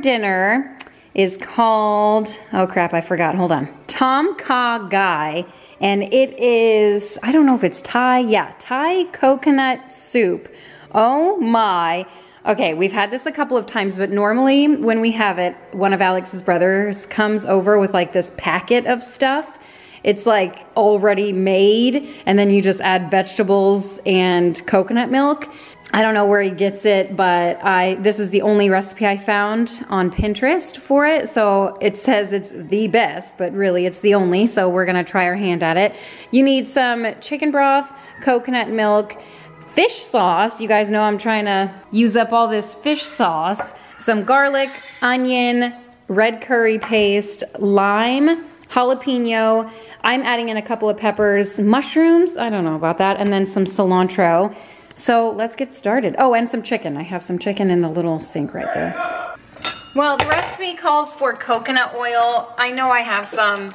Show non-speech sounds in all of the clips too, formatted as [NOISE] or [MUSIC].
Dinner is called, oh crap, I forgot, hold on. Tom Kha Gai, and it is, I don't know if it's Thai, yeah, Thai coconut soup. Oh my. Okay, we've had this a couple of times, but normally when we have it, one of Alex's brothers comes over with like this packet of stuff. It's like already made, and then you just add vegetables and coconut milk. I don't know where he gets it, but I this is the only recipe I found on Pinterest for it. So it says it's the best, but really it's the only. So we're gonna try our hand at it. You need some chicken broth, coconut milk, fish sauce. You guys know I'm trying to use up all this fish sauce. Some garlic, onion, red curry paste, lime, jalapeno. I'm adding in a couple of peppers, mushrooms, I don't know about that, and then some cilantro. So let's get started. Oh, and some chicken. I have some chicken in the little sink right there. Well, the recipe calls for coconut oil. I know I have some.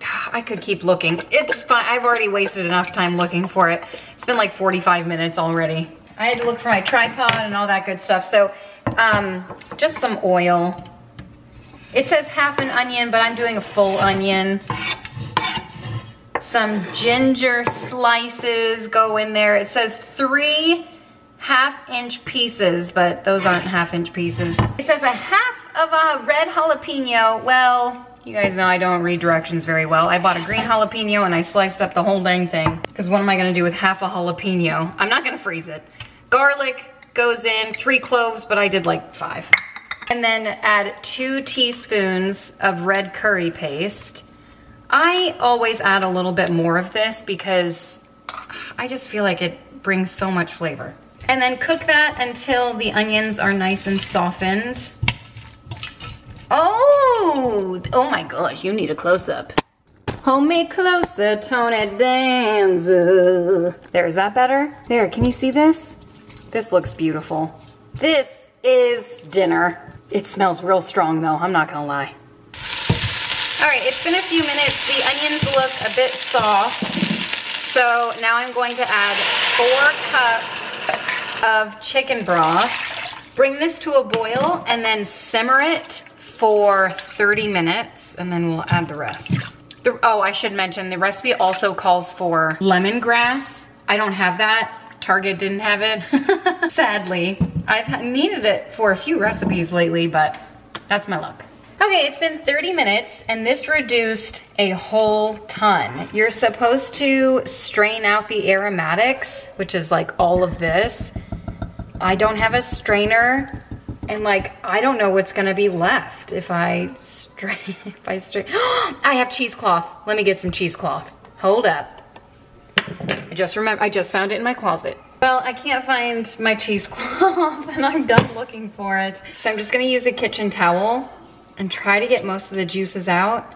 [SIGHS] I could keep looking. It's fine. I've already wasted enough time looking for it. It's been like 45 minutes already. I had to look for my tripod and all that good stuff. So um, just some oil. It says half an onion, but I'm doing a full onion some ginger slices go in there. It says three half inch pieces, but those aren't half inch pieces. It says a half of a red jalapeno. Well, you guys know I don't read directions very well. I bought a green jalapeno and I sliced up the whole dang thing. Because what am I gonna do with half a jalapeno? I'm not gonna freeze it. Garlic goes in, three cloves, but I did like five. And then add two teaspoons of red curry paste. I always add a little bit more of this because I just feel like it brings so much flavor. And then cook that until the onions are nice and softened. Oh, oh my gosh, you need a close-up. Hold me closer, Tony Danza. There, is that better? There, can you see this? This looks beautiful. This is dinner. It smells real strong though, I'm not gonna lie. All right, it's been a few minutes. The onions look a bit soft. So now I'm going to add four cups of chicken broth. Bring this to a boil and then simmer it for 30 minutes and then we'll add the rest. The, oh, I should mention the recipe also calls for lemongrass. I don't have that. Target didn't have it, [LAUGHS] sadly. I've needed it for a few recipes lately, but that's my luck. Okay, it's been 30 minutes and this reduced a whole ton. You're supposed to strain out the aromatics, which is like all of this. I don't have a strainer and like, I don't know what's gonna be left if I strain, [LAUGHS] if I strain. [GASPS] I have cheesecloth. Let me get some cheesecloth. Hold up. I just remember, I just found it in my closet. Well, I can't find my cheesecloth [LAUGHS] and I'm done looking for it. So I'm just gonna use a kitchen towel and try to get most of the juices out.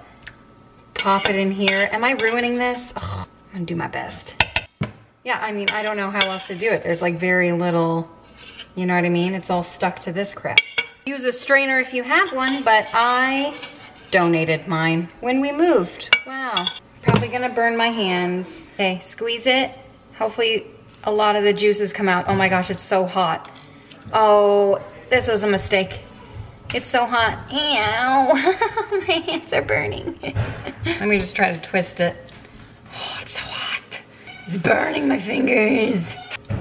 Pop it in here. Am I ruining this? I'm gonna do my best. Yeah, I mean, I don't know how else to do it. There's like very little, you know what I mean? It's all stuck to this crap. Use a strainer if you have one, but I donated mine when we moved. Wow. Probably gonna burn my hands. Okay, squeeze it. Hopefully a lot of the juices come out. Oh my gosh, it's so hot. Oh, this was a mistake. It's so hot. Ow, [LAUGHS] my hands are burning. [LAUGHS] Let me just try to twist it. Oh, it's so hot. It's burning my fingers.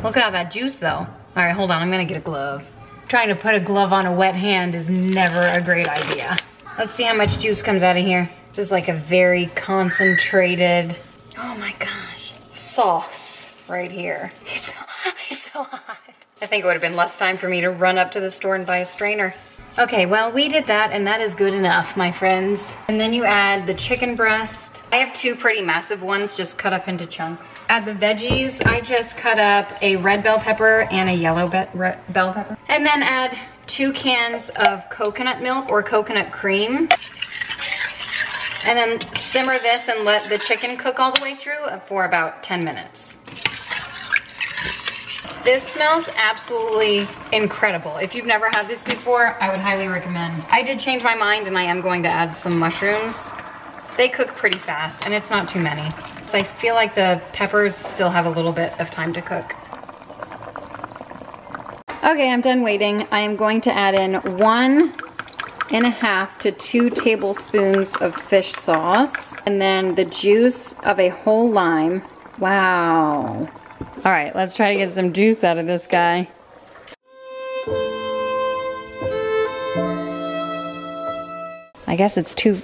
Look at all that juice though. All right, hold on, I'm gonna get a glove. Trying to put a glove on a wet hand is never a great idea. Let's see how much juice comes out of here. This is like a very concentrated, oh my gosh, sauce right here. It's so, it's so hot. I think it would have been less time for me to run up to the store and buy a strainer. Okay, well, we did that and that is good enough, my friends. And then you add the chicken breast. I have two pretty massive ones just cut up into chunks. Add the veggies. I just cut up a red bell pepper and a yellow be bell pepper. And then add two cans of coconut milk or coconut cream. And then simmer this and let the chicken cook all the way through for about 10 minutes. This smells absolutely incredible. If you've never had this before, I would highly recommend. I did change my mind and I am going to add some mushrooms. They cook pretty fast and it's not too many. So I feel like the peppers still have a little bit of time to cook. Okay, I'm done waiting. I am going to add in one and a half to two tablespoons of fish sauce and then the juice of a whole lime. Wow. All right, let's try to get some juice out of this guy. I guess it's too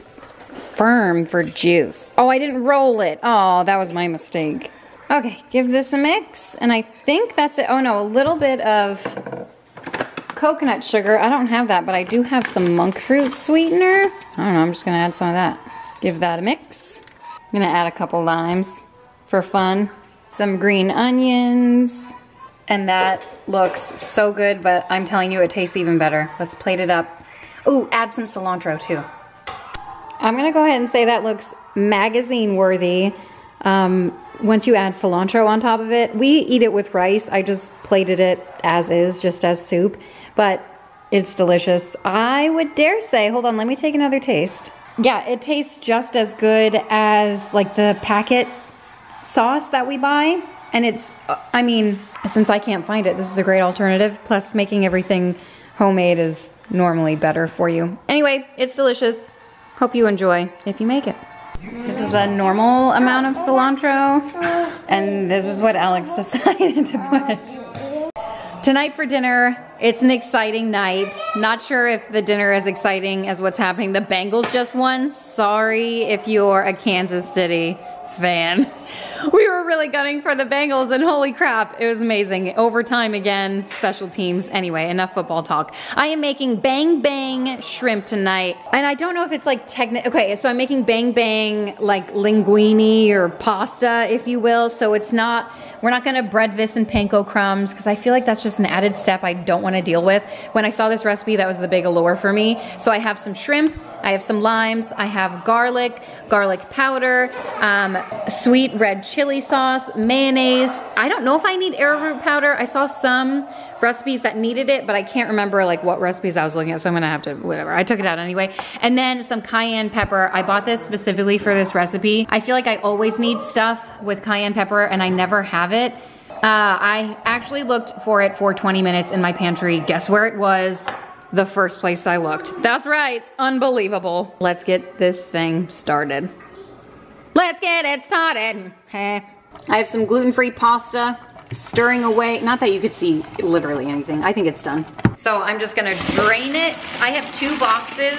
firm for juice. Oh, I didn't roll it. Oh, that was my mistake. Okay, give this a mix, and I think that's it. Oh no, a little bit of coconut sugar. I don't have that, but I do have some monk fruit sweetener. I don't know, I'm just gonna add some of that. Give that a mix. I'm gonna add a couple limes for fun. Some green onions, and that looks so good, but I'm telling you, it tastes even better. Let's plate it up. Ooh, add some cilantro too. I'm gonna go ahead and say that looks magazine worthy. Um, once you add cilantro on top of it, we eat it with rice. I just plated it as is, just as soup, but it's delicious. I would dare say, hold on, let me take another taste. Yeah, it tastes just as good as like the packet sauce that we buy. And it's, uh, I mean, since I can't find it, this is a great alternative. Plus making everything homemade is normally better for you. Anyway, it's delicious. Hope you enjoy if you make it. This is a normal amount of cilantro, and this is what Alex [LAUGHS] decided to put. Tonight for dinner, it's an exciting night. Not sure if the dinner is exciting as what's happening. The Bengals just won. Sorry if you're a Kansas City fan. [LAUGHS] we were really gunning for the Bengals and holy crap, it was amazing. Overtime again, special teams. Anyway, enough football talk. I am making bang bang shrimp tonight. And I don't know if it's like technical, okay, so I'm making bang bang like linguine or pasta, if you will. So it's not, we're not gonna bread this in panko crumbs because I feel like that's just an added step I don't wanna deal with. When I saw this recipe, that was the big allure for me. So I have some shrimp, I have some limes, I have garlic, garlic powder, um, sweet red chili sauce, mayonnaise. I don't know if I need arrowroot powder. I saw some recipes that needed it, but I can't remember like what recipes I was looking at, so I'm gonna have to, whatever. I took it out anyway. And then some cayenne pepper. I bought this specifically for this recipe. I feel like I always need stuff with cayenne pepper and I never have it. Uh, I actually looked for it for 20 minutes in my pantry. Guess where it was? the first place I looked. That's right, unbelievable. Let's get this thing started. Let's get it started. Hey. I have some gluten-free pasta stirring away. Not that you could see literally anything. I think it's done. So I'm just gonna drain it. I have two boxes.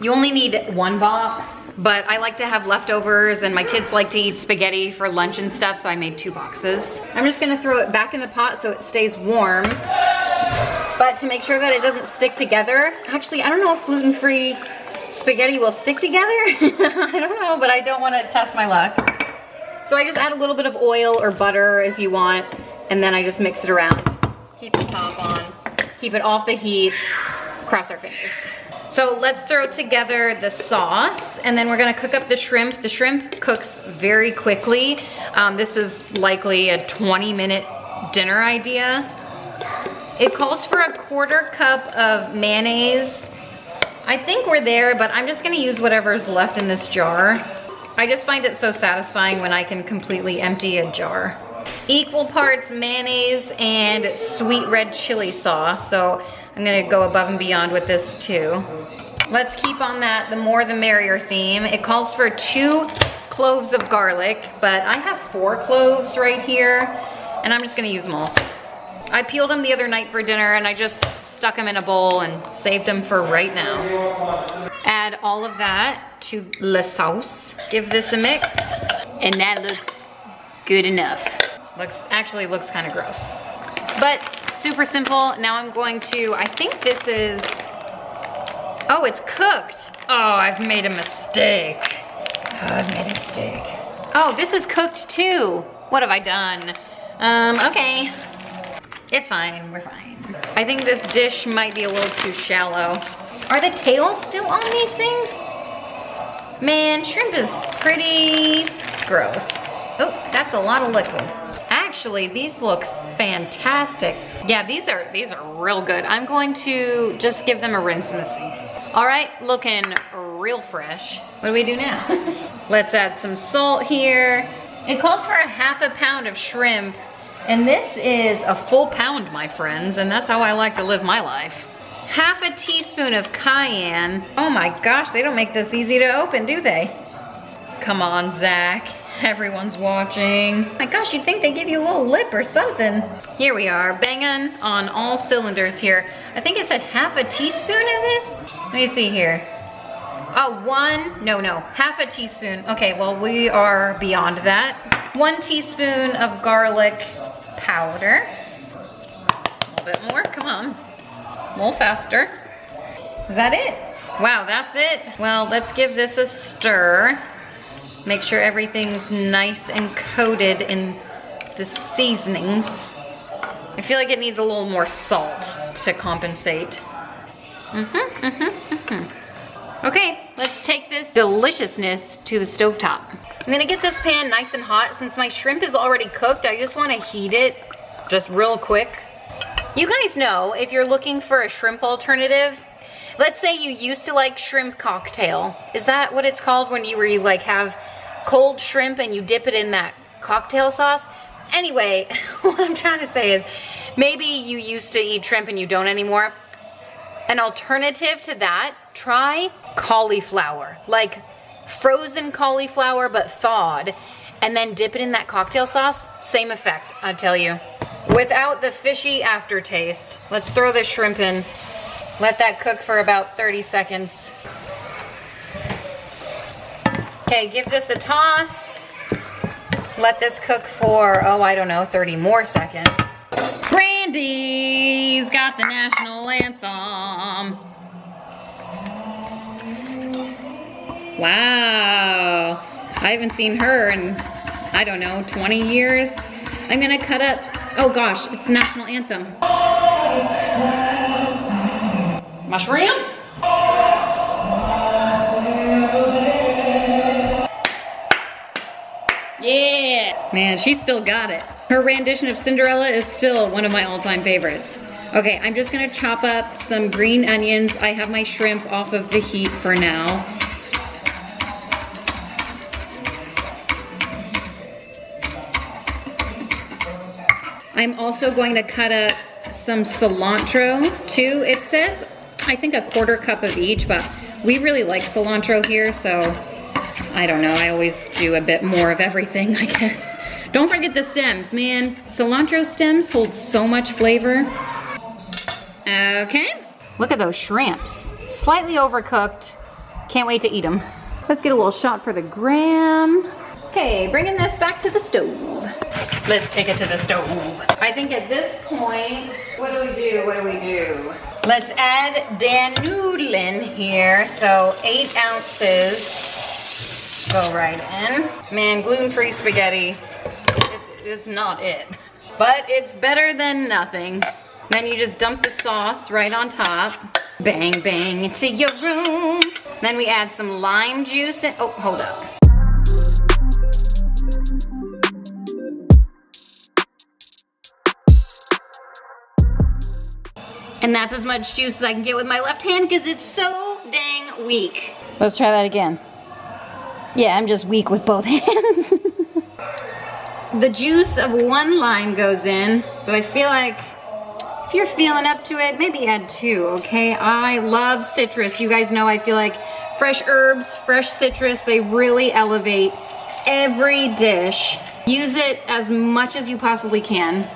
You only need one box, but I like to have leftovers and my kids like to eat spaghetti for lunch and stuff, so I made two boxes. I'm just gonna throw it back in the pot so it stays warm. But to make sure that it doesn't stick together, actually, I don't know if gluten-free spaghetti will stick together. [LAUGHS] I don't know, but I don't want to test my luck. So I just add a little bit of oil or butter if you want, and then I just mix it around. Keep the top on, keep it off the heat, cross our fingers. So let's throw together the sauce and then we're gonna cook up the shrimp. The shrimp cooks very quickly. Um, this is likely a 20 minute dinner idea. It calls for a quarter cup of mayonnaise. I think we're there, but I'm just gonna use whatever's left in this jar. I just find it so satisfying when I can completely empty a jar. Equal parts mayonnaise and sweet red chili sauce. So I'm gonna go above and beyond with this too. Let's keep on that the more the merrier theme. It calls for two cloves of garlic, but I have four cloves right here, and I'm just gonna use them all. I peeled them the other night for dinner and I just stuck them in a bowl and saved them for right now. Add all of that to la sauce. Give this a mix. And that looks good enough. Looks Actually looks kind of gross. But super simple. Now I'm going to, I think this is, oh, it's cooked. Oh, I've made a mistake. Oh, I've made a mistake. Oh, this is cooked too. What have I done? Um, okay. It's fine, we're fine. I think this dish might be a little too shallow. Are the tails still on these things? Man, shrimp is pretty gross. Oh, that's a lot of liquid. Actually, these look fantastic. Yeah, these are these are real good. I'm going to just give them a rinse in the sink. All right, looking real fresh. What do we do now? [LAUGHS] Let's add some salt here. It calls for a half a pound of shrimp And this is a full pound, my friends, and that's how I like to live my life. Half a teaspoon of cayenne. Oh my gosh, they don't make this easy to open, do they? Come on, Zach. Everyone's watching. My gosh, you'd think they give you a little lip or something. Here we are, banging on all cylinders here. I think it said half a teaspoon of this. Let me see here. Oh, one, no, no, half a teaspoon. Okay, well, we are beyond that. One teaspoon of garlic powder. A little bit more, come on. A little faster. Is that it? Wow, that's it. Well, let's give this a stir. Make sure everything's nice and coated in the seasonings. I feel like it needs a little more salt to compensate. Mm-hmm, mm-hmm, mm-hmm. Okay, let's take this deliciousness to the stovetop. I'm gonna get this pan nice and hot. Since my shrimp is already cooked, I just wanna heat it just real quick. You guys know, if you're looking for a shrimp alternative, let's say you used to like shrimp cocktail. Is that what it's called when you were you like have cold shrimp and you dip it in that cocktail sauce. Anyway, [LAUGHS] what I'm trying to say is maybe you used to eat shrimp and you don't anymore. An alternative to that, try cauliflower. Like frozen cauliflower but thawed and then dip it in that cocktail sauce. Same effect, I tell you. Without the fishy aftertaste. Let's throw this shrimp in. Let that cook for about 30 seconds. Okay, give this a toss. Let this cook for, oh, I don't know, 30 more seconds. Brandy's got the national anthem. Wow. I haven't seen her in, I don't know, 20 years. I'm gonna cut up, oh gosh, it's the national anthem. Mushrooms? Yeah. Man, she still got it. Her rendition of Cinderella is still one of my all-time favorites. Okay, I'm just gonna chop up some green onions. I have my shrimp off of the heat for now. I'm also going to cut up some cilantro too. It says, I think a quarter cup of each, but we really like cilantro here, so I don't know, I always do a bit more of everything, [LAUGHS] I guess. Don't forget the stems, man. Cilantro stems hold so much flavor. Okay, look at those shrimps. Slightly overcooked. Can't wait to eat them. Let's get a little shot for the gram. Okay, bringing this back to the stove. Let's take it to the stove. I think at this point, what do we do, what do we do? Let's add Dan noodling here. So eight ounces go right in. Man, gluten-free spaghetti is not it. But it's better than nothing. Then you just dump the sauce right on top. Bang, bang into your room. Then we add some lime juice and, oh, hold up. And that's as much juice as I can get with my left hand because it's so dang weak. Let's try that again. Yeah, I'm just weak with both [LAUGHS] hands. the juice of one lime goes in, but I feel like if you're feeling up to it, maybe add two, okay? I love citrus. You guys know I feel like fresh herbs, fresh citrus, they really elevate every dish. Use it as much as you possibly can.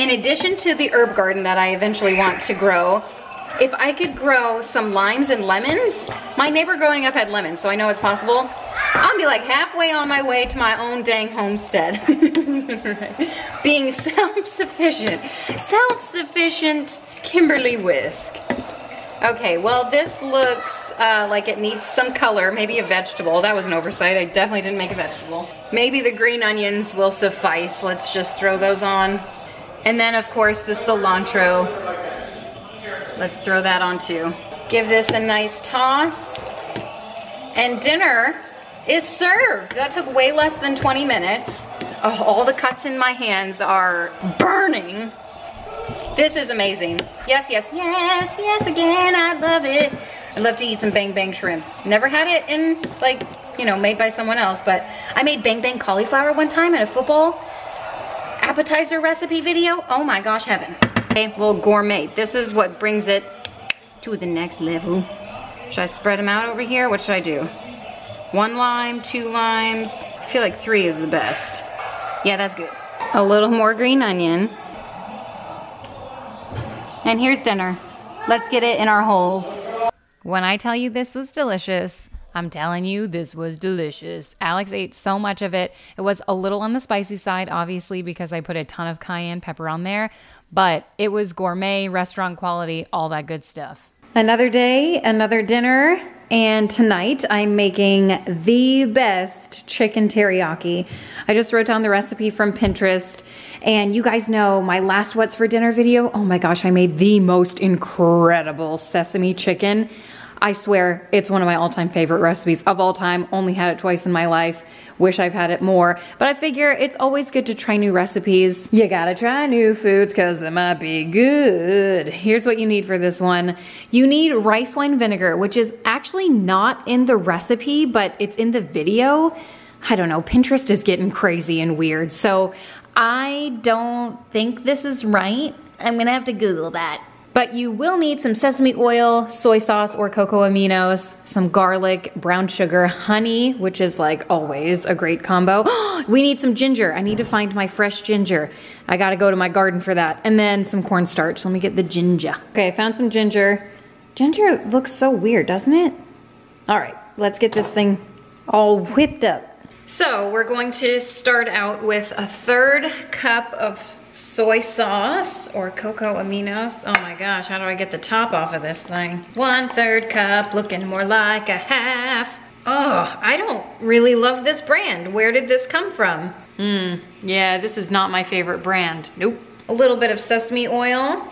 In addition to the herb garden that I eventually want to grow, if I could grow some limes and lemons, my neighbor growing up had lemons, so I know it's possible. I'll be like halfway on my way to my own dang homestead. [LAUGHS] Being self-sufficient. Self-sufficient Kimberly Whisk. Okay, well this looks uh, like it needs some color, maybe a vegetable. That was an oversight, I definitely didn't make a vegetable. Maybe the green onions will suffice. Let's just throw those on. And then of course the cilantro Let's throw that on too. Give this a nice toss. And dinner is served. That took way less than 20 minutes. Oh, all the cuts in my hands are burning. This is amazing. Yes, yes, yes, yes again, I love it. I'd love to eat some bang bang shrimp. Never had it in like, you know, made by someone else, but I made bang bang cauliflower one time at a football appetizer recipe video. Oh my gosh, heaven. Okay, little gourmet. This is what brings it to the next level. Should I spread them out over here? What should I do? One lime, two limes. I feel like three is the best. Yeah, that's good. A little more green onion. And here's dinner. Let's get it in our holes. When I tell you this was delicious, I'm telling you this was delicious. Alex ate so much of it. It was a little on the spicy side, obviously, because I put a ton of cayenne pepper on there, but it was gourmet, restaurant quality, all that good stuff. Another day, another dinner, and tonight I'm making the best chicken teriyaki. I just wrote down the recipe from Pinterest, and you guys know my last What's for Dinner video. Oh my gosh, I made the most incredible sesame chicken. I swear it's one of my all-time favorite recipes of all time. Only had it twice in my life. Wish I've had it more. But I figure it's always good to try new recipes. You gotta try new foods because they might be good. Here's what you need for this one. You need rice wine vinegar, which is actually not in the recipe, but it's in the video. I don't know, Pinterest is getting crazy and weird. So I don't think this is right. I'm gonna have to Google that. But you will need some sesame oil, soy sauce or cocoa aminos, some garlic, brown sugar, honey, which is like always a great combo. [GASPS] we need some ginger. I need to find my fresh ginger. I gotta go to my garden for that. And then some cornstarch. Let me get the ginger. Okay, I found some ginger. Ginger looks so weird, doesn't it? All right, let's get this thing all whipped up. So we're going to start out with a third cup of soy sauce or cocoa aminos. Oh my gosh, how do I get the top off of this thing? One third cup, looking more like a half. Oh, I don't really love this brand. Where did this come from? Hmm, yeah, this is not my favorite brand. Nope. A little bit of sesame oil.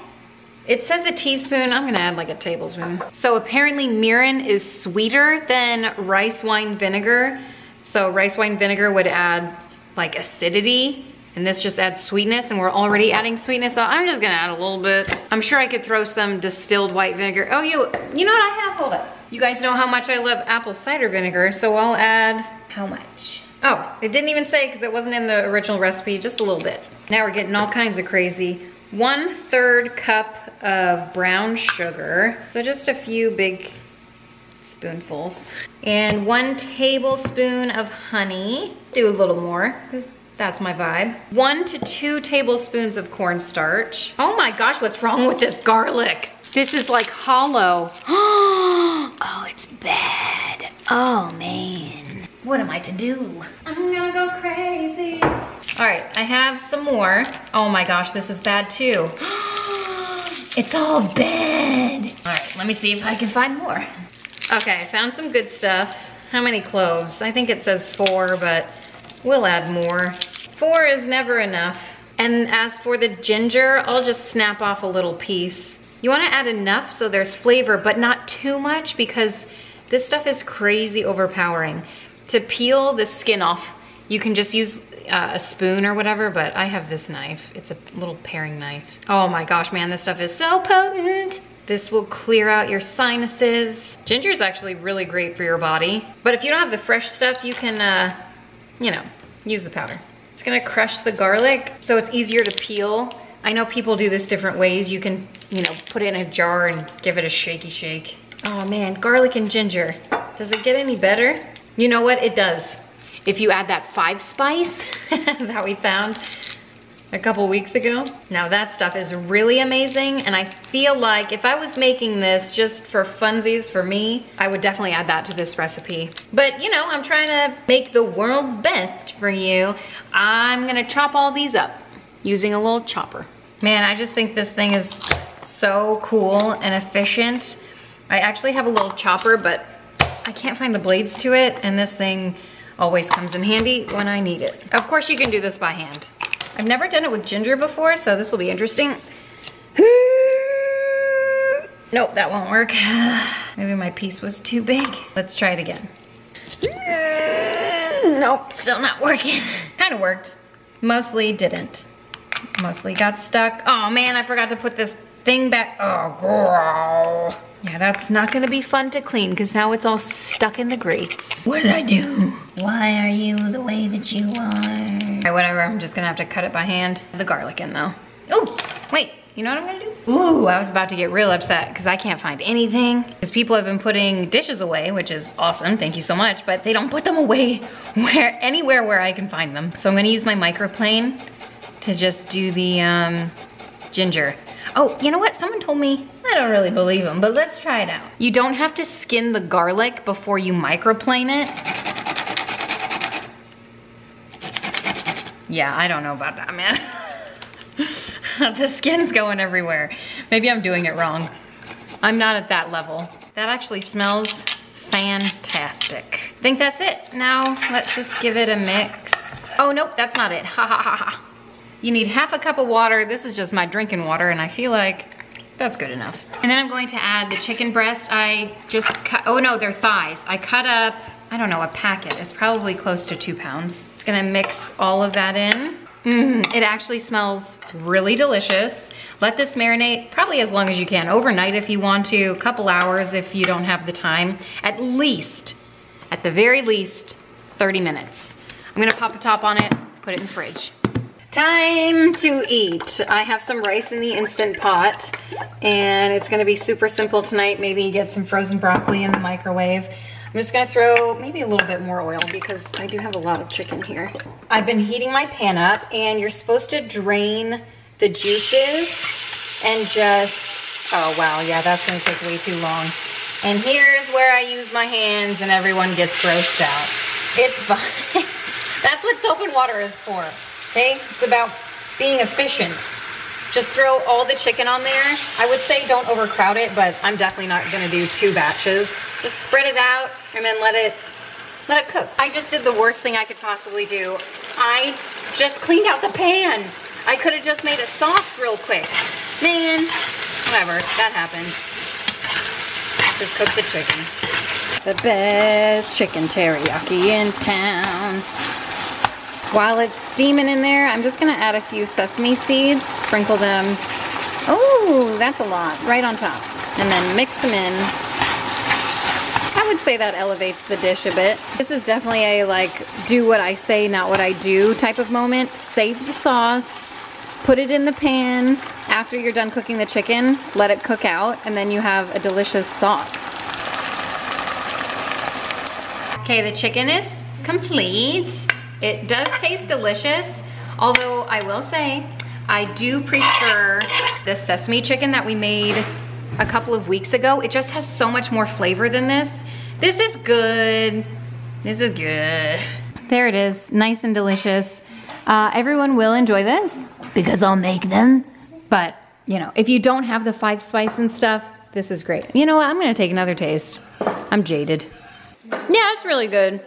It says a teaspoon, I'm gonna add like a tablespoon. So apparently mirin is sweeter than rice wine vinegar. So rice wine vinegar would add like acidity and this just adds sweetness and we're already adding sweetness. So I'm just gonna add a little bit. I'm sure I could throw some distilled white vinegar. Oh, you, you know what I have, hold up. You guys know how much I love apple cider vinegar, so I'll add, how much? Oh, it didn't even say because it wasn't in the original recipe, just a little bit. Now we're getting all kinds of crazy. One third cup of brown sugar. So just a few big spoonfuls. And one tablespoon of honey. Do a little more, because that's my vibe. One to two tablespoons of cornstarch. Oh my gosh, what's wrong with this garlic? This is like hollow. [GASPS] oh, it's bad. Oh man. What am I to do? I'm gonna go crazy. All right, I have some more. Oh my gosh, this is bad too. [GASPS] it's all bad. All right, let me see if I can find more. Okay, found some good stuff. How many cloves? I think it says four, but we'll add more. Four is never enough. And as for the ginger, I'll just snap off a little piece. You wanna add enough so there's flavor, but not too much because this stuff is crazy overpowering. To peel the skin off, you can just use uh, a spoon or whatever, but I have this knife. It's a little paring knife. Oh my gosh, man, this stuff is so potent. This will clear out your sinuses. Ginger is actually really great for your body. But if you don't have the fresh stuff, you can, uh, you know, use the powder. Just gonna crush the garlic so it's easier to peel. I know people do this different ways. You can, you know, put it in a jar and give it a shaky shake. Oh man, garlic and ginger. Does it get any better? You know what, it does. If you add that five spice [LAUGHS] that we found, a couple weeks ago. Now that stuff is really amazing and I feel like if I was making this just for funsies for me, I would definitely add that to this recipe. But you know, I'm trying to make the world's best for you. I'm gonna chop all these up using a little chopper. Man, I just think this thing is so cool and efficient. I actually have a little chopper, but I can't find the blades to it and this thing always comes in handy when I need it. Of course you can do this by hand. I've never done it with ginger before, so this will be interesting. [LAUGHS] Nope, that won't work. [SIGHS] Maybe my piece was too big. Let's try it again. [LAUGHS] Nope, still not working. [LAUGHS] kind of worked. Mostly didn't. Mostly got stuck. Oh man, I forgot to put this thing back. Oh, girl. Yeah, that's not gonna be fun to clean because now it's all stuck in the grates. What did I do? Why are you the way that you are? All right, whatever, I'm just gonna have to cut it by hand. The garlic in though. Oh, wait, you know what I'm gonna do? Ooh, I was about to get real upset because I can't find anything. Because people have been putting dishes away, which is awesome, thank you so much, but they don't put them away [LAUGHS] where anywhere where I can find them. So I'm gonna use my microplane to just do the um, ginger. Oh, you know what? Someone told me, I don't really believe them, but let's try it out. You don't have to skin the garlic before you microplane it. Yeah, I don't know about that, man. [LAUGHS] the skin's going everywhere. Maybe I'm doing it wrong. I'm not at that level. That actually smells fantastic. I think that's it. Now let's just give it a mix. Oh, nope, that's not it. Ha ha ha ha. You need half a cup of water. This is just my drinking water and I feel like that's good enough. And then I'm going to add the chicken breast. I just cut, oh no, they're thighs. I cut up, I don't know, a packet. It's probably close to two pounds. It's gonna mix all of that in. Mmm, it actually smells really delicious. Let this marinate probably as long as you can. Overnight if you want to, a couple hours if you don't have the time. At least, at the very least, 30 minutes. I'm gonna pop a top on it, put it in the fridge. Time to eat. I have some rice in the Instant Pot and it's gonna be super simple tonight. Maybe get some frozen broccoli in the microwave. I'm just gonna throw maybe a little bit more oil because I do have a lot of chicken here. I've been heating my pan up and you're supposed to drain the juices and just, oh wow, yeah, that's gonna take way too long. And here's where I use my hands and everyone gets grossed out. It's [LAUGHS] fine. that's what soap and water is for. Okay, it's about being efficient. Just throw all the chicken on there. I would say don't overcrowd it, but I'm definitely not gonna do two batches. Just spread it out and then let it let it cook. I just did the worst thing I could possibly do. I just cleaned out the pan. I could have just made a sauce real quick. Man, whatever, that happened. Just cook the chicken. The best chicken teriyaki in town. While it's steaming in there, I'm just gonna add a few sesame seeds, sprinkle them. Oh, that's a lot, right on top. And then mix them in. I would say that elevates the dish a bit. This is definitely a like, do what I say, not what I do type of moment. Save the sauce, put it in the pan. After you're done cooking the chicken, let it cook out, and then you have a delicious sauce. Okay, the chicken is complete. It does taste delicious, although I will say, I do prefer the sesame chicken that we made a couple of weeks ago. It just has so much more flavor than this. This is good. This is good. There it is, nice and delicious. Uh, everyone will enjoy this Because I'll make them. but you know, if you don't have the five spice and stuff, this is great. You know what, I'm gonna take another taste. I'm jaded. Yeah, it's really good.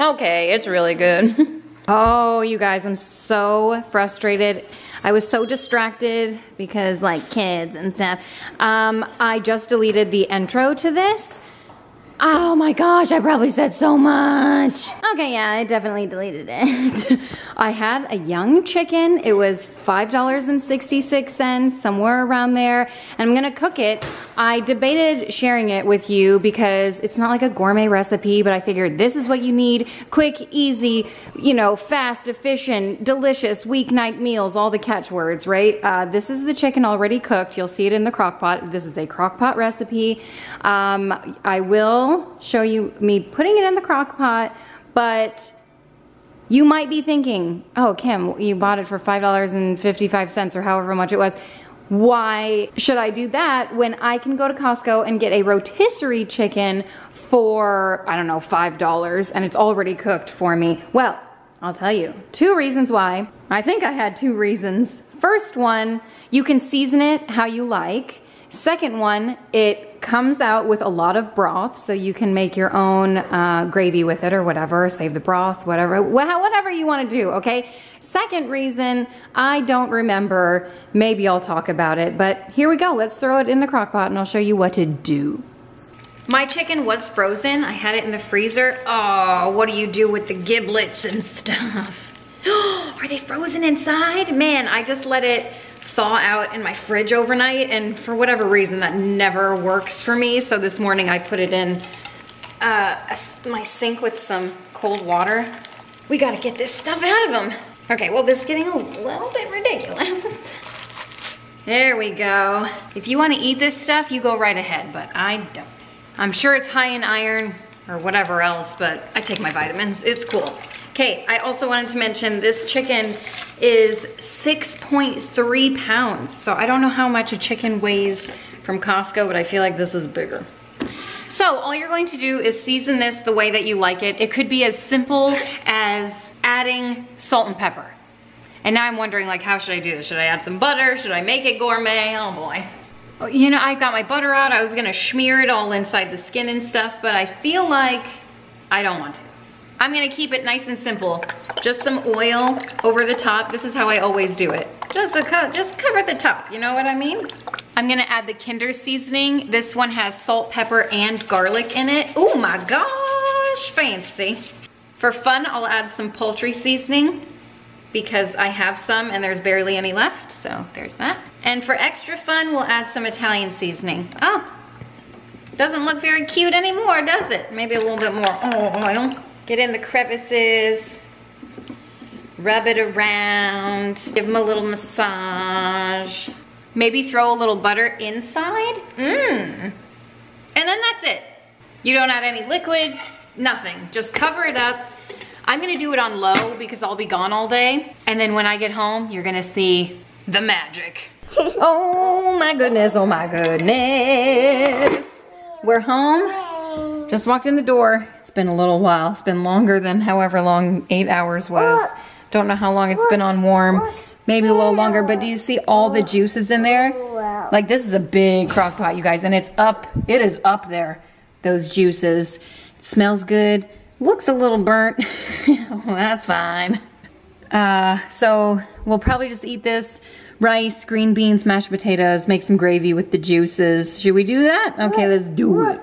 Okay, it's really good. [LAUGHS] oh, you guys, I'm so frustrated. I was so distracted because like kids and stuff. Um, I just deleted the intro to this. Oh my gosh, I probably said so much. Okay, yeah, I definitely deleted it. [LAUGHS] I had a young chicken. It was $5.66, somewhere around there. And I'm gonna cook it. I debated sharing it with you because it's not like a gourmet recipe, but I figured this is what you need. Quick, easy, you know, fast, efficient, delicious, weeknight meals, all the catchwords, right? Uh, this is the chicken already cooked. You'll see it in the crock pot. This is a crock pot recipe. Um, I will show you me putting it in the crock pot, but you might be thinking, oh, Kim, you bought it for $5.55 or however much it was. Why should I do that when I can go to Costco and get a rotisserie chicken for, I don't know, $5 and it's already cooked for me? Well, I'll tell you two reasons why. I think I had two reasons. First one, you can season it how you like. Second one, it comes out with a lot of broth, so you can make your own uh, gravy with it or whatever, save the broth, whatever, whatever you want to do, okay? Second reason, I don't remember. Maybe I'll talk about it, but here we go. Let's throw it in the crock pot and I'll show you what to do. My chicken was frozen. I had it in the freezer. Oh, what do you do with the giblets and [LAUGHS] stuff? [GASPS] Are they frozen inside? Man, I just let it thaw out in my fridge overnight and for whatever reason that never works for me. So this morning I put it in uh, my sink with some cold water. We gotta get this stuff out of them. Okay, well this is getting a little bit ridiculous. [LAUGHS] there we go. If you wanna eat this stuff, you go right ahead, but I don't. I'm sure it's high in iron or whatever else, but I take my vitamins, it's cool. Okay, I also wanted to mention this chicken is 6.3 pounds. So I don't know how much a chicken weighs from Costco, but I feel like this is bigger. So all you're going to do is season this the way that you like it. It could be as simple as adding salt and pepper. And now I'm wondering like, how should I do this? Should I add some butter? Should I make it gourmet? Oh boy. You know, I got my butter out. I was gonna smear it all inside the skin and stuff, but I feel like I don't want to. I'm gonna keep it nice and simple. Just some oil over the top. This is how I always do it. Just, a co just cover the top, you know what I mean? I'm gonna add the Kinder seasoning. This one has salt, pepper, and garlic in it. Oh my gosh, fancy. For fun, I'll add some poultry seasoning because I have some and there's barely any left, so there's that. And for extra fun, we'll add some Italian seasoning. Oh, doesn't look very cute anymore, does it? Maybe a little bit more oil. Get in the crevices, rub it around, give them a little massage. Maybe throw a little butter inside. Mmm. And then that's it. You don't add any liquid, nothing. Just cover it up. I'm gonna do it on low because I'll be gone all day. And then when I get home, you're gonna see the magic. [LAUGHS] oh my goodness, oh my goodness. We're home. Just walked in the door. It's been a little while. It's been longer than however long eight hours was. Don't know how long it's been on warm. Maybe a little longer, but do you see all the juices in there? Like this is a big crock pot, you guys, and it's up, it is up there, those juices. It smells good, looks a little burnt. [LAUGHS] that's fine. Uh, so we'll probably just eat this rice, green beans, mashed potatoes, make some gravy with the juices. Should we do that? Okay, let's do it.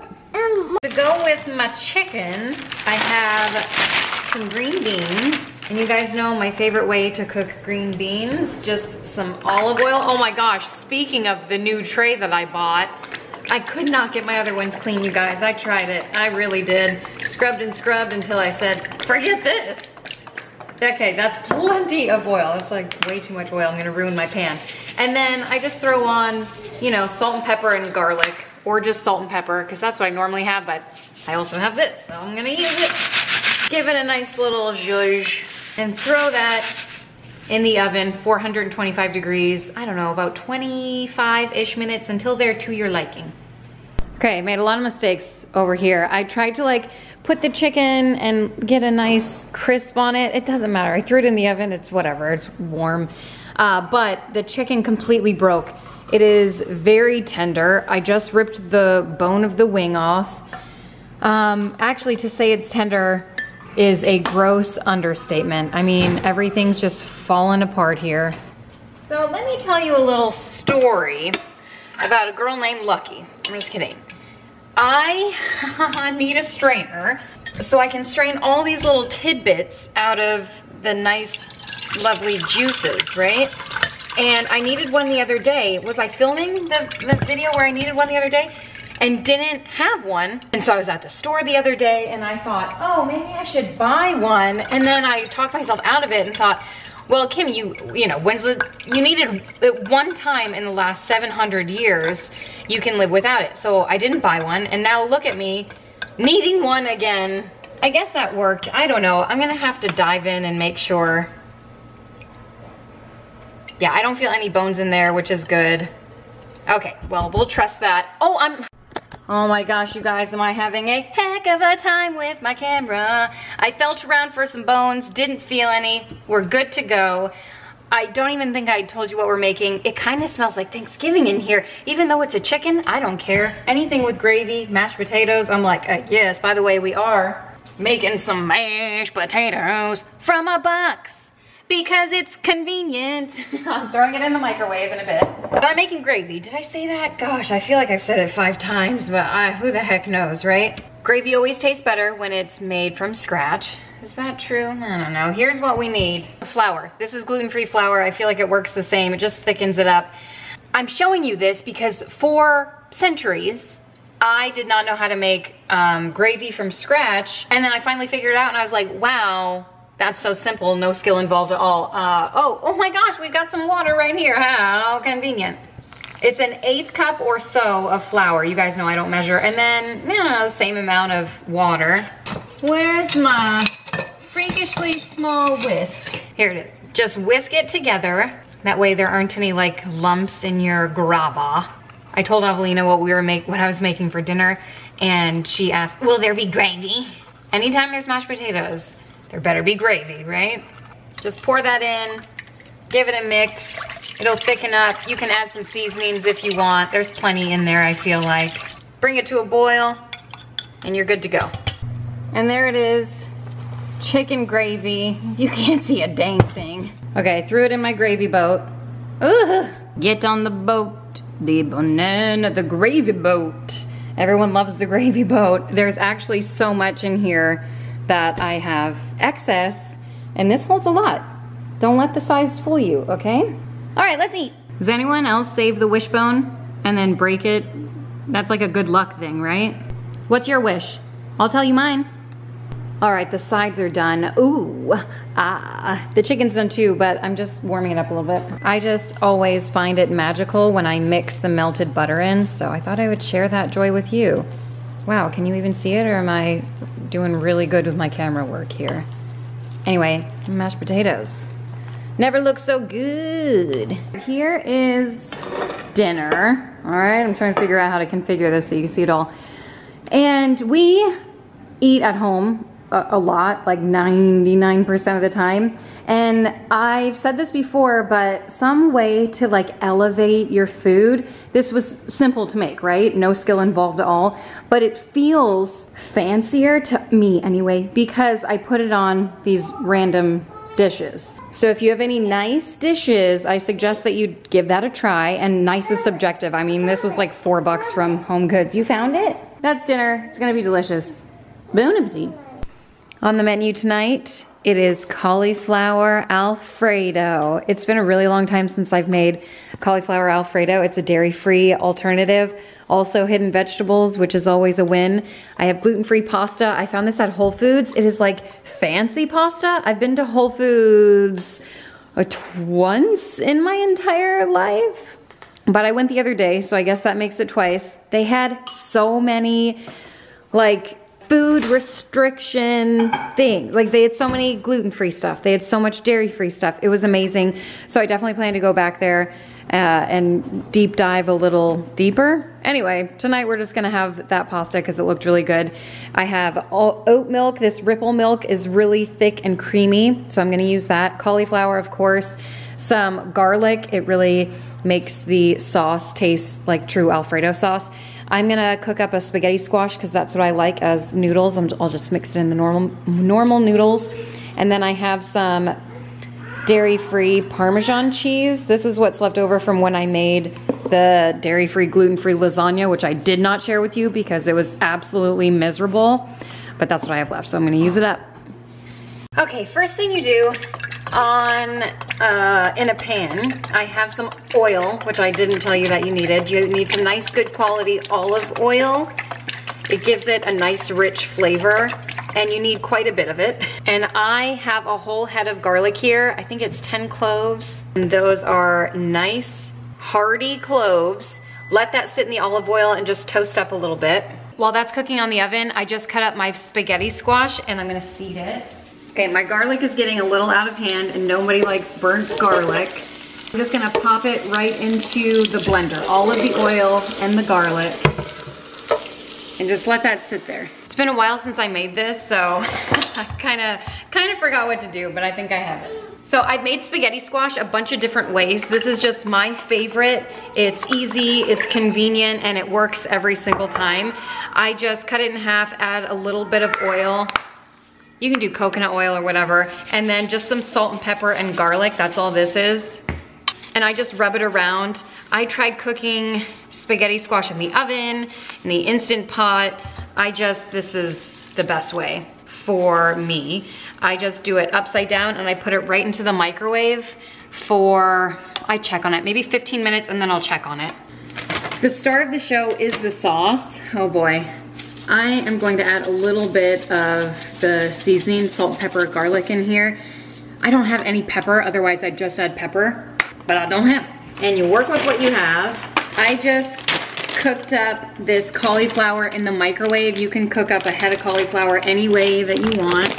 To go with my chicken, I have some green beans. And you guys know my favorite way to cook green beans, just some olive oil. Oh my gosh, speaking of the new tray that I bought, I could not get my other ones clean, you guys. I tried it, I really did. Scrubbed and scrubbed until I said, forget this. Okay, that's plenty of oil. That's like way too much oil. I'm gonna ruin my pan. And then I just throw on, you know, salt and pepper and garlic or just salt and pepper because that's what I normally have, but I also have this, so I'm gonna use it. Give it a nice little zhuzh and throw that in the oven, 425 degrees, I don't know, about 25-ish minutes until they're to your liking. Okay, I made a lot of mistakes over here. I tried to like put the chicken and get a nice crisp on it. It doesn't matter. I threw it in the oven. It's whatever. It's warm. Uh, but the chicken completely broke. It is very tender. I just ripped the bone of the wing off. Um, actually, to say it's tender is a gross understatement. I mean, everything's just fallen apart here. So let me tell you a little story about a girl named Lucky. I'm just kidding. I [LAUGHS] need a strainer so I can strain all these little tidbits out of the nice, lovely juices, right? And I needed one the other day. Was I filming the, the video where I needed one the other day? and didn't have one. And so I was at the store the other day and I thought, oh, maybe I should buy one. And then I talked myself out of it and thought, well, Kim, you, you know, when's the, you needed it one time in the last 700 years, you can live without it. So I didn't buy one. And now look at me needing one again. I guess that worked. I don't know. I'm gonna have to dive in and make sure yeah, I don't feel any bones in there, which is good. Okay, well, we'll trust that. Oh, I'm... Oh my gosh, you guys, am I having a heck of a time with my camera. I felt around for some bones, didn't feel any. We're good to go. I don't even think I told you what we're making. It kind of smells like Thanksgiving in here. Even though it's a chicken, I don't care. Anything with gravy, mashed potatoes, I'm like, uh, yes, by the way, we are making some mashed potatoes from a box because it's convenient. [LAUGHS] I'm throwing it in the microwave in a bit. But I'm making gravy. Did I say that? Gosh, I feel like I've said it five times, but I, who the heck knows, right? Gravy always tastes better when it's made from scratch. Is that true? I don't know. Here's what we need. Flour. This is gluten-free flour. I feel like it works the same. It just thickens it up. I'm showing you this because for centuries, I did not know how to make um, gravy from scratch. And then I finally figured it out and I was like, wow, that's so simple, no skill involved at all. Uh, oh, oh my gosh, we've got some water right here. How convenient. It's an eighth cup or so of flour. You guys know I don't measure. And then, you know, the same amount of water. Where's my freakishly small whisk? Here it is. Just whisk it together. That way there aren't any like lumps in your grava. I told Evelina what we were make what I was making for dinner and she asked, will there be gravy? Anytime there's mashed potatoes, there better be gravy, right? Just pour that in, give it a mix. It'll thicken up. You can add some seasonings if you want. There's plenty in there, I feel like. Bring it to a boil and you're good to go. And there it is, chicken gravy. [LAUGHS] You can't see a dang thing. Okay, threw it in my gravy boat. Ugh, get on the boat, the banana, oh, the gravy boat. Everyone loves the gravy boat. There's actually so much in here that I have excess, and this holds a lot. Don't let the size fool you, okay? All right, let's eat. Does anyone else save the wishbone and then break it? That's like a good luck thing, right? What's your wish? I'll tell you mine. All right, the sides are done. Ooh, ah, the chicken's done too, but I'm just warming it up a little bit. I just always find it magical when I mix the melted butter in, so I thought I would share that joy with you. Wow, can you even see it or am I doing really good with my camera work here? Anyway, mashed potatoes. Never looked so good. Here is dinner. All right, I'm trying to figure out how to configure this so you can see it all. And we eat at home a, a lot, like 99% of the time. And I've said this before, but some way to like elevate your food. This was simple to make, right? No skill involved at all, but it feels fancier to me anyway, because I put it on these random dishes. So if you have any nice dishes, I suggest that you give that a try. And nice is subjective. I mean, this was like four bucks from Home Goods. You found it? That's dinner. It's gonna be delicious. Bon appetit. On the menu tonight, it is cauliflower Alfredo. It's been a really long time since I've made cauliflower Alfredo. It's a dairy-free alternative. Also hidden vegetables, which is always a win. I have gluten-free pasta. I found this at Whole Foods. It is like fancy pasta. I've been to Whole Foods uh, once in my entire life. But I went the other day, so I guess that makes it twice. They had so many like food restriction thing. Like they had so many gluten-free stuff. They had so much dairy-free stuff. It was amazing. So I definitely plan to go back there uh, and deep dive a little deeper. Anyway, tonight we're just gonna have that pasta because it looked really good. I have oat milk. This Ripple milk is really thick and creamy, so I'm gonna use that. Cauliflower, of course. Some garlic. It really makes the sauce taste like true Alfredo sauce. I'm gonna cook up a spaghetti squash because that's what I like as noodles. i will just mix it in the normal normal noodles. And then I have some dairy-free Parmesan cheese. This is what's left over from when I made the dairy-free, gluten-free lasagna, which I did not share with you because it was absolutely miserable. But that's what I have left, so I'm gonna use it up. Okay, first thing you do on uh, in a pan, I have some oil, which I didn't tell you that you needed. You need some nice, good quality olive oil. It gives it a nice, rich flavor and you need quite a bit of it. And I have a whole head of garlic here. I think it's 10 cloves. And those are nice, hearty cloves. Let that sit in the olive oil and just toast up a little bit. While that's cooking on the oven, I just cut up my spaghetti squash and I'm gonna seed it. Okay, my garlic is getting a little out of hand and nobody likes burnt garlic. I'm just gonna pop it right into the blender, all of the oil and the garlic, and just let that sit there It's been a while since I made this, so [LAUGHS] I kind of kind of forgot what to do, but I think I have it. So I've made spaghetti squash a bunch of different ways. This is just my favorite. It's easy, it's convenient, and it works every single time. I just cut it in half, add a little bit of oil. You can do coconut oil or whatever, and then just some salt and pepper and garlic. That's all this is and I just rub it around. I tried cooking spaghetti squash in the oven, in the Instant Pot, I just, this is the best way for me. I just do it upside down and I put it right into the microwave for, I check on it, maybe 15 minutes and then I'll check on it. The star of the show is the sauce. Oh boy. I am going to add a little bit of the seasoning, salt, pepper, garlic in here. I don't have any pepper, otherwise I'd just add pepper, but I don't have. And you work with what you have. I just cooked up this cauliflower in the microwave. You can cook up a head of cauliflower any way that you want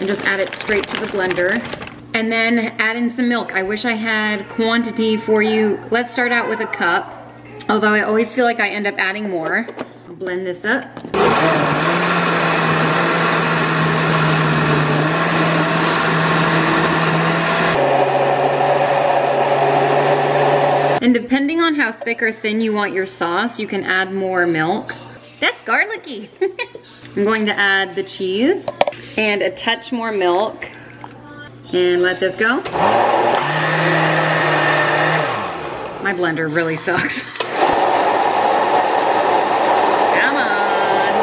and just add it straight to the blender. And then add in some milk. I wish I had quantity for you. Let's start out with a cup, although I always feel like I end up adding more. Blend this up. And depending on how thick or thin you want your sauce, you can add more milk. That's garlicky. [LAUGHS] I'm going to add the cheese and a touch more milk and let this go. My blender really sucks. [LAUGHS] Come on.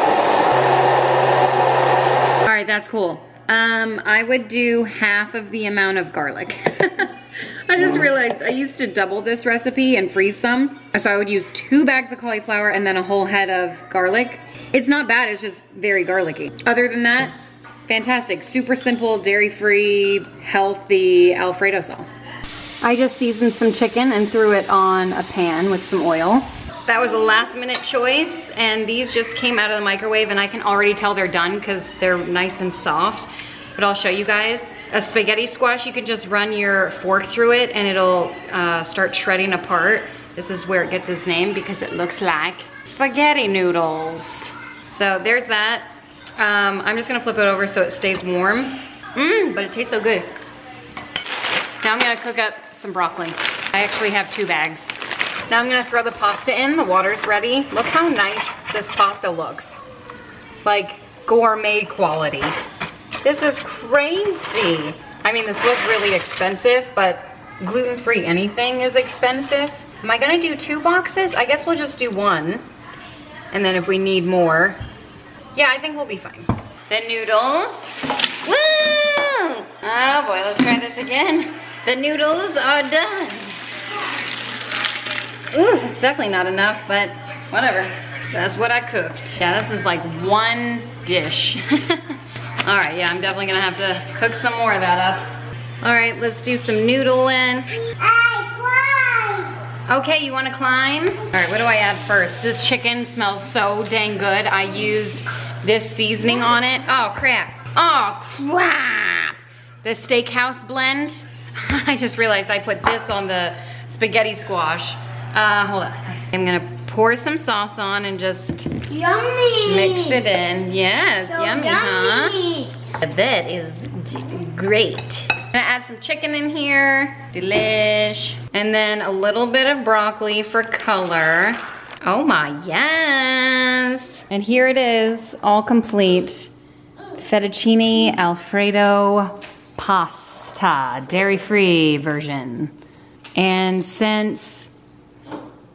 All right, that's cool. Um, I would do half of the amount of garlic. [LAUGHS] I just realized I used to double this recipe and freeze some. So I would use two bags of cauliflower and then a whole head of garlic. It's not bad, it's just very garlicky. Other than that, fantastic. Super simple, dairy-free, healthy Alfredo sauce. I just seasoned some chicken and threw it on a pan with some oil. That was a last minute choice and these just came out of the microwave and I can already tell they're done because they're nice and soft but I'll show you guys. A spaghetti squash, you can just run your fork through it and it'll uh, start shredding apart. This is where it gets its name because it looks like spaghetti noodles. So there's that. Um, I'm just gonna flip it over so it stays warm. Mmm, but it tastes so good. Now I'm gonna cook up some broccoli. I actually have two bags. Now I'm gonna throw the pasta in, the water's ready. Look how nice this pasta looks. Like gourmet quality. This is crazy. I mean, this was really expensive, but gluten-free anything is expensive. Am I gonna do two boxes? I guess we'll just do one. And then if we need more, yeah, I think we'll be fine. The noodles. Woo! Oh boy, let's try this again. The noodles are done. Ooh, it's definitely not enough, but whatever. That's what I cooked. Yeah, this is like one dish. [LAUGHS] All right, yeah, I'm definitely gonna have to cook some more of that up. All right, let's do some noodling. Okay, you wanna climb? All right, what do I add first? This chicken smells so dang good. I used this seasoning on it. Oh, crap. Oh, crap. The steakhouse blend. [LAUGHS] I just realized I put this on the spaghetti squash. Uh, hold on. I'm gonna pour some sauce on and just Yummy. mix it in. Yes, So yummy, yummy. huh? That is great. Gonna add some chicken in here. Delish. And then a little bit of broccoli for color. Oh my, yes. And here it is, all complete. Fettuccine Alfredo pasta, dairy-free version. And since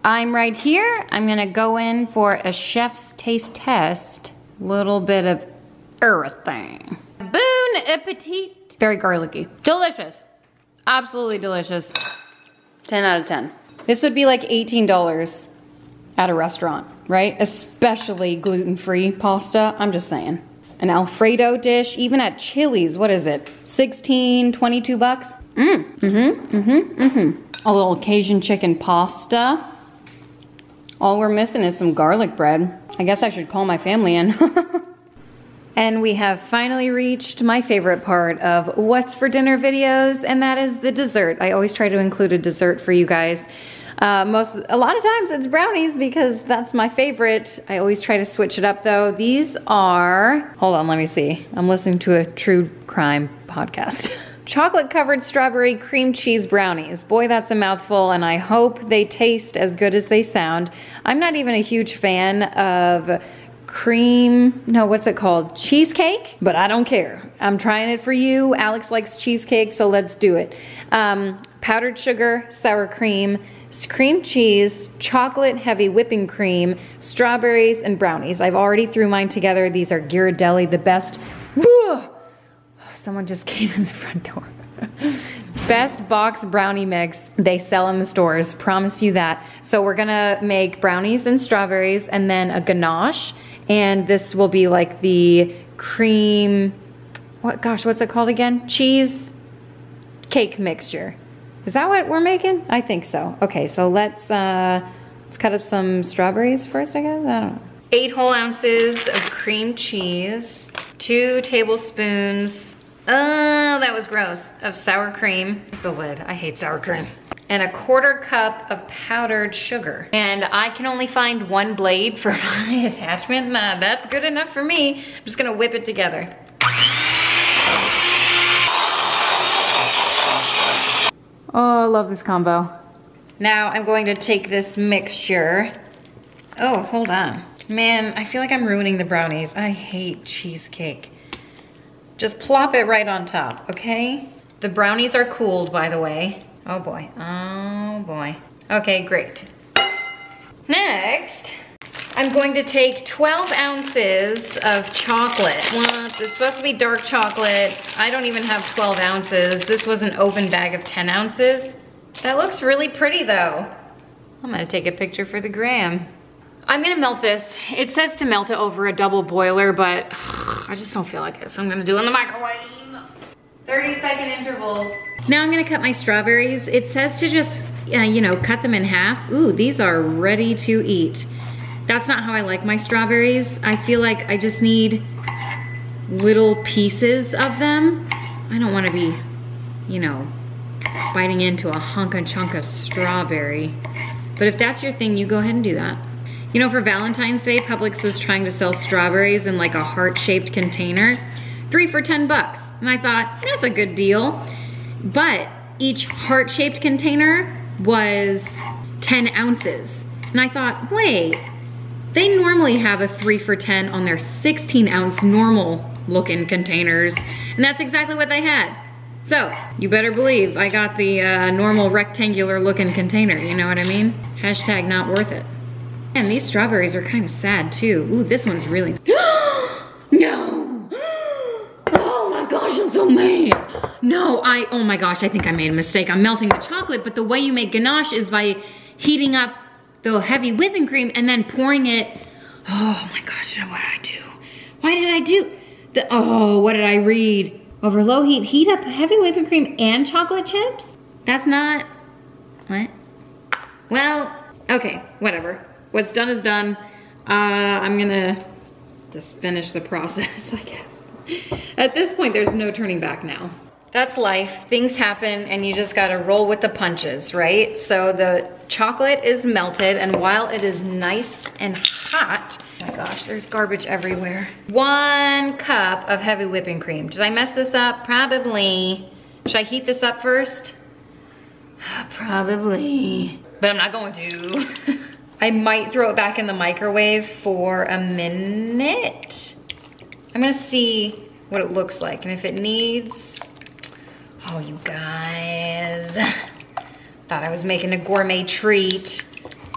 I'm right here. I'm gonna go in for a chef's taste test. Little bit of everything. Bon appetit. Very garlicky. Delicious. Absolutely delicious. 10 out of 10. This would be like $18 at a restaurant, right? Especially gluten-free pasta. I'm just saying. An Alfredo dish, even at Chili's, what is it? 16, 22 bucks? Mmm, mm-hmm, mm-hmm, mm-hmm. A little Cajun chicken pasta. All we're missing is some garlic bread. I guess I should call my family in. [LAUGHS] and we have finally reached my favorite part of what's for dinner videos, and that is the dessert. I always try to include a dessert for you guys. Uh, most, a lot of times it's brownies because that's my favorite. I always try to switch it up though. These are, hold on, let me see. I'm listening to a true crime podcast. [LAUGHS] Chocolate covered strawberry cream cheese brownies. Boy, that's a mouthful, and I hope they taste as good as they sound. I'm not even a huge fan of cream, no, what's it called? Cheesecake, but I don't care. I'm trying it for you. Alex likes cheesecake, so let's do it. Um, powdered sugar, sour cream, cream cheese, chocolate heavy whipping cream, strawberries, and brownies. I've already threw mine together. These are Ghirardelli, the best. Someone just [LAUGHS] came in the front door. Best box brownie mix they sell in the stores, promise you that. So we're gonna make brownies and strawberries and then a ganache. And this will be like the cream, what, gosh, what's it called again? Cheese cake mixture. Is that what we're making? I think so. Okay, so let's, uh, let's cut up some strawberries first, I guess? I don't know. Eight whole ounces of cream cheese, two tablespoons Oh, that was gross. Of sour cream. It's the lid. I hate sour cream. And a quarter cup of powdered sugar. And I can only find one blade for [LAUGHS] my attachment. Nah, that's good enough for me. I'm just gonna whip it together. Oh, I love this combo. Now I'm going to take this mixture. Oh, hold on. Man, I feel like I'm ruining the brownies. I hate cheesecake. Just plop it right on top, okay? The brownies are cooled, by the way. Oh boy, oh boy. Okay, great. Next, I'm going to take 12 ounces of chocolate. Well, it's supposed to be dark chocolate. I don't even have 12 ounces. This was an open bag of 10 ounces. That looks really pretty though. I'm gonna take a picture for the gram. I'm gonna melt this. It says to melt it over a double boiler, but ugh, [SIGHS] I just don't feel like it, so I'm gonna do it in the microwave. 30 second intervals. Now I'm gonna cut my strawberries. It says to just, uh, you know, cut them in half. Ooh, these are ready to eat. That's not how I like my strawberries. I feel like I just need little pieces of them. I don't wanna be, you know, biting into a hunk and chunk of strawberry. But if that's your thing, you go ahead and do that. You know, for Valentine's Day, Publix was trying to sell strawberries in like a heart-shaped container. Three for 10 bucks. And I thought, that's a good deal. But each heart-shaped container was 10 ounces. And I thought, wait, they normally have a three for 10 on their 16 ounce normal looking containers. And that's exactly what they had. So, you better believe I got the uh, normal rectangular looking container, you know what I mean? Hashtag not worth it. And these strawberries are kind of sad too. Ooh, this one's really. [GASPS] no! Oh my gosh, I'm so mad. No, I, oh my gosh, I think I made a mistake. I'm melting the chocolate, but the way you make ganache is by heating up the heavy whipping cream and then pouring it. Oh my gosh, what did I do? Why did I do? The, oh, what did I read? Over low heat, heat up heavy whipping cream and chocolate chips? That's not, what? Well, okay, whatever what's done is done. Uh, I'm gonna just finish the [LAUGHS] process, I guess. At this point, there's no turning back now. That's life. Things happen and you just gotta roll with the punches, right? So the chocolate is melted and while it is nice and hot, oh my gosh, there's garbage everywhere. One cup of heavy whipping cream. Did I mess this up? Probably. Should I heat this up first? [SIGHS] Probably, but I'm not going to. [LAUGHS] I might throw it back in the microwave for a minute. I'm gonna see what it looks like. And if it needs, oh, you guys, [LAUGHS] thought I was making a gourmet treat.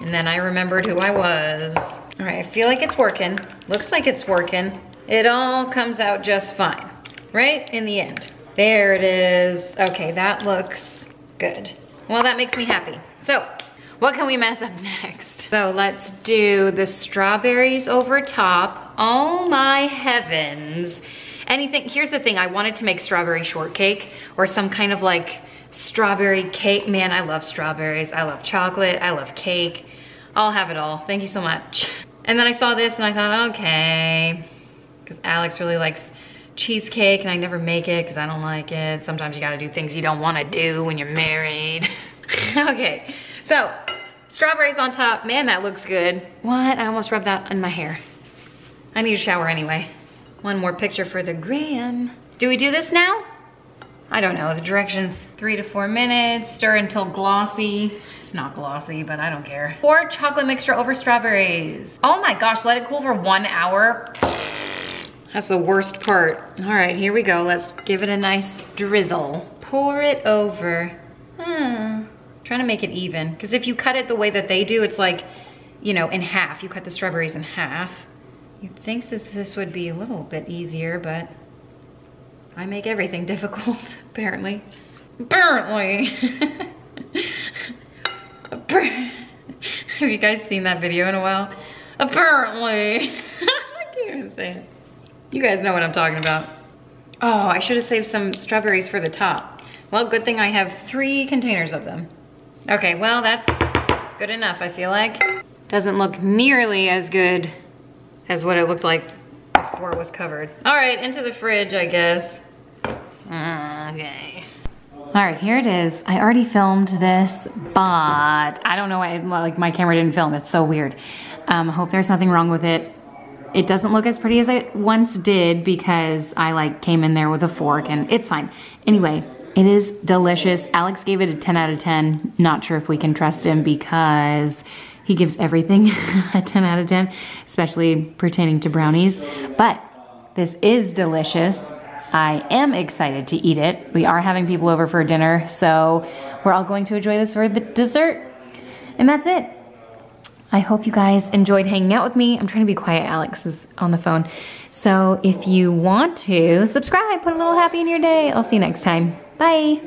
And then I remembered who I was. All right, I feel like it's working. Looks like it's working. It all comes out just fine, right? In the end. There it is. Okay, that looks good. Well, that makes me happy. So what can we mess up [LAUGHS] next? So let's do the strawberries over top. Oh my heavens. Anything, here's the thing, I wanted to make strawberry shortcake or some kind of like strawberry cake. Man, I love strawberries. I love chocolate. I love cake. I'll have it all. Thank you so much. [LAUGHS] And then I saw this and I thought, okay, because Alex really likes cheesecake and I never make it because I don't like it. Sometimes you gotta do things you don't wanna do when you're married. [LAUGHS] okay, so strawberries on top. Man, that looks good. What? I almost rubbed that in my hair. I need a shower anyway. One more picture for the gram. Do we do this now? I don't know, the directions, three to four minutes, stir until glossy. It's not glossy, but I don't care. Or chocolate mixture over strawberries. Oh my gosh, let it cool for one hour. That's the worst part. All right, here we go. Let's give it a nice drizzle. Pour it over. Hmm. Trying to make it even. Because if you cut it the way that they do, it's like, you know, in half. You cut the strawberries in half. You'd think that this would be a little bit easier, but I make everything [LAUGHS] difficult, apparently. Apparently. [LAUGHS] Have you guys seen that video in a while? Apparently. [LAUGHS] I can't even say it. You guys know what I'm talking about. Oh, I should have saved some strawberries for the top. Well, good thing I have three containers of them. Okay, well, that's good enough, I feel like. Doesn't look nearly as good as what it looked like before it was covered. All right, into the fridge, I guess. Okay. All right, here it is. I already filmed this, but I don't know why, like my camera didn't film. It's so weird. Um, hope there's nothing wrong with it. It doesn't look as pretty as it once did because I like came in there with a fork and it's fine. Anyway, it is delicious. Alex gave it a 10 out of 10. Not sure if we can trust him because he gives everything [LAUGHS] a 10 out of 10, especially pertaining to brownies. But this is delicious. I am excited to eat it. We are having people over for dinner, so we're all going to enjoy this for the dessert. And that's it. I hope you guys enjoyed hanging out with me. I'm trying to be quiet, Alex is on the phone. So if you want to, subscribe, put a little happy in your day. I'll see you next time. Bye.